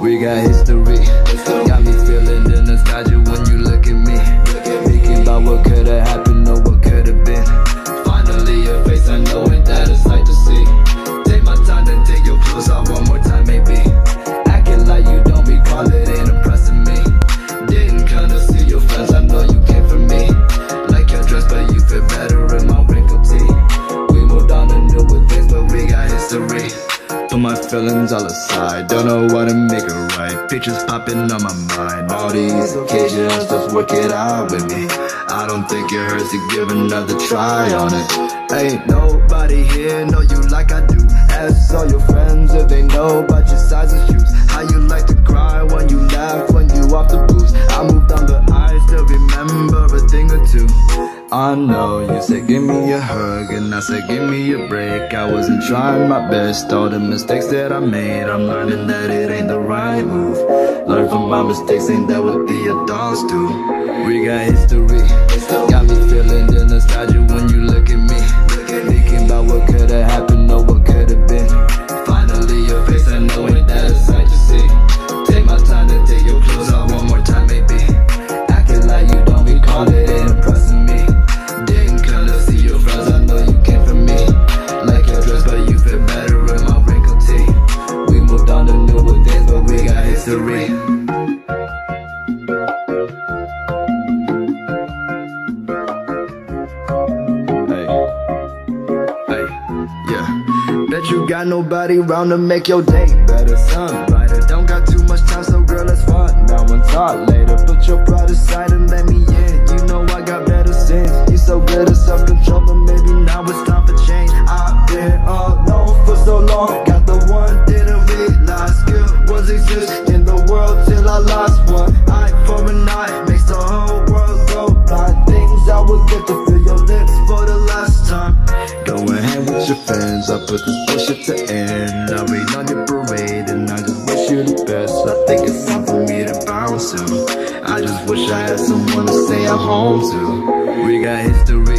We got history. Got me feeling the nostalgia when you look at me. Thinking about what could've happened my feelings all aside, don't know what to make it right. Pictures popping on my mind, all these occasions, just work it out with me. I don't think it hurts to give another try on it. Ain't nobody here know you like I do. Ask all your friends if they know about your size I know you said give me a hug and I said give me a break. I wasn't trying my best, all the mistakes that I made. I'm learning that it ain't the right move. Learn from my mistakes, ain't that what the adults do? We got history, got me feeling the nostalgia when you look at me. Thinking about what could've happened got. Hey, hey, yeah. Bet you got nobody round to make your day better. son. brighter, don't got too much time, so girl, let's run. Now and talk later. Put your pride aside and let me in. You know your friends, I put this bullshit to end. I'll rain on your parade, and I just wish you the best. I think it's time for me to bounce to. I just wish I had someone to say I'm home to. We got history,